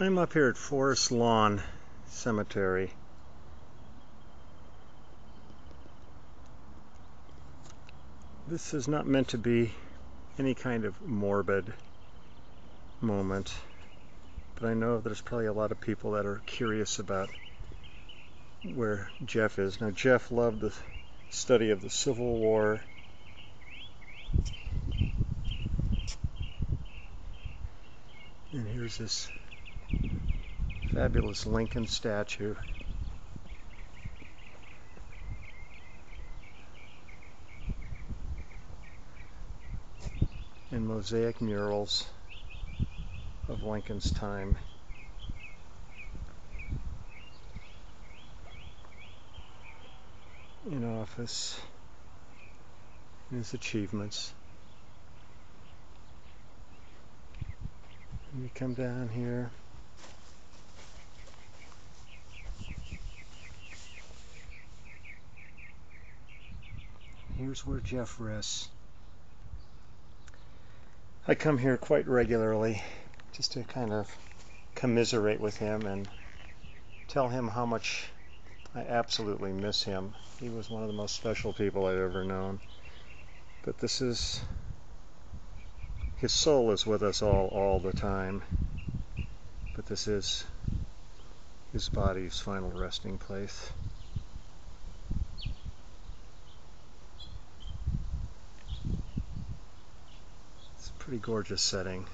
I'm up here at Forest Lawn Cemetery. This is not meant to be any kind of morbid moment, but I know there's probably a lot of people that are curious about where Jeff is. Now, Jeff loved the study of the Civil War. And here's this fabulous Lincoln statue. And mosaic murals of Lincoln's time. In office, his achievements. And you come down here. Here's where Jeff rests. I come here quite regularly just to kind of commiserate with him and tell him how much I absolutely miss him. He was one of the most special people I've ever known. But this is his soul is with us all all the time. But this is his body's final resting place. Pretty gorgeous setting.